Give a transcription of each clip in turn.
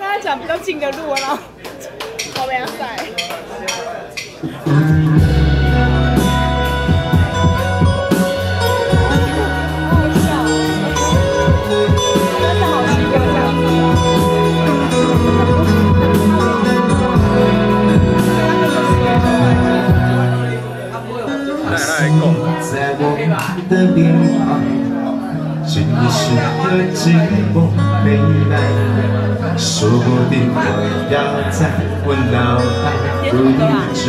跟大家讲比较近的路了。好凉快好笑真的好奇这样子在我们的边疆寂寞悲哀说不定我要在我脑海里转。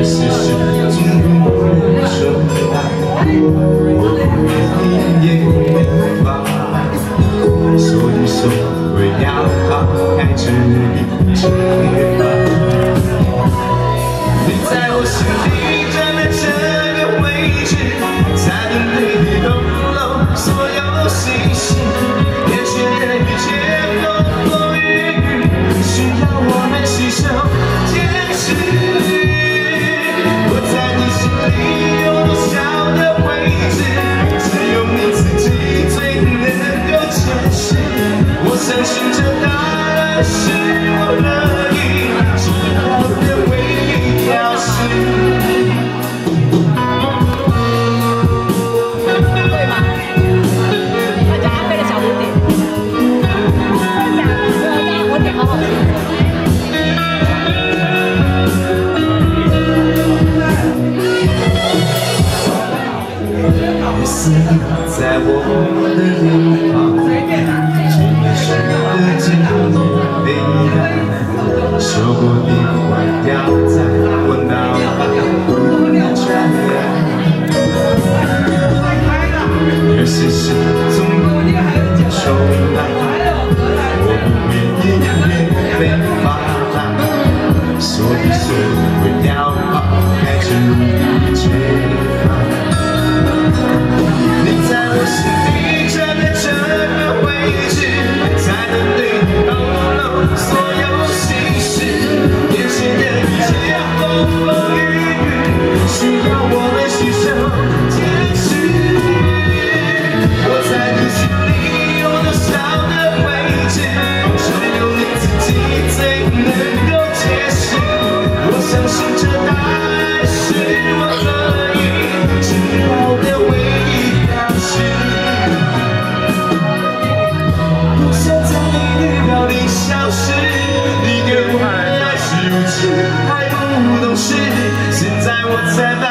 其实从不能说来，我不愿意也没办法。所以说，我要抛开执迷，承。sim 在我的脸庞，只是选择进入你的怀抱。如果你快掉在我脑后，穿越。有些事总不能说，我不愿意让你被麻烦，所以学会掉，爱着你。还不懂事，现在我才。